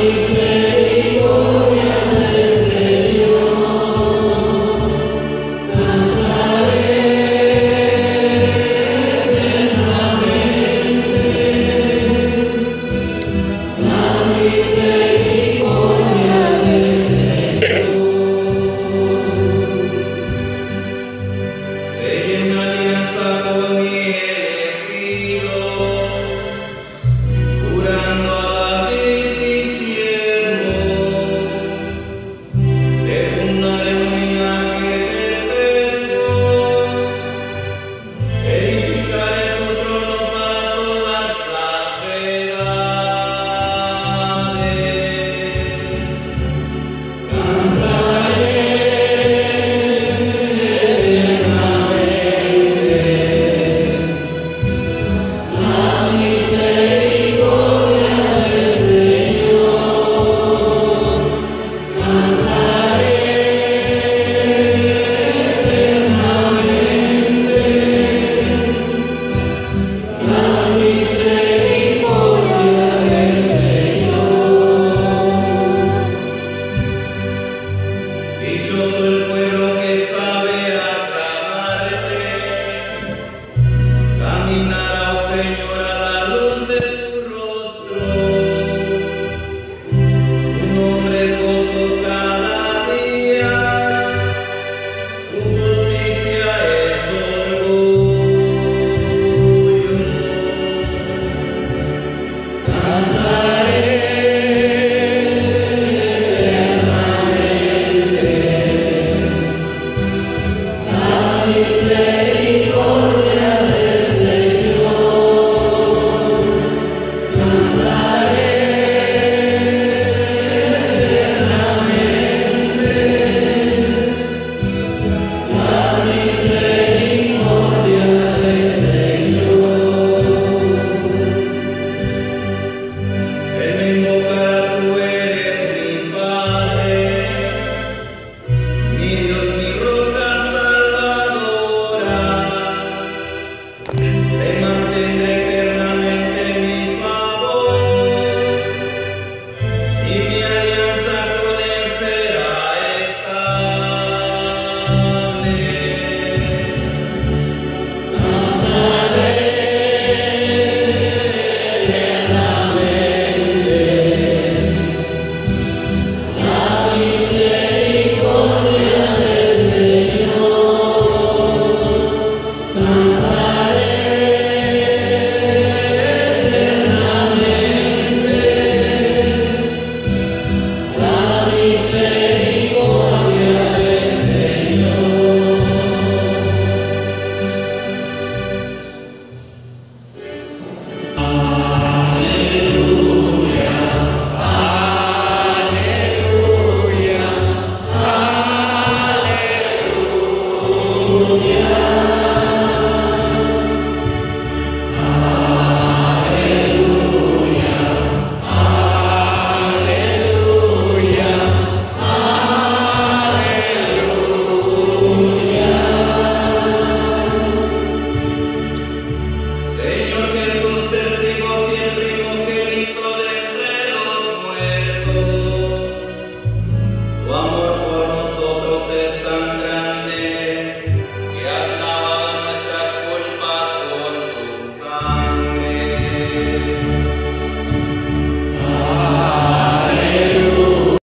Holy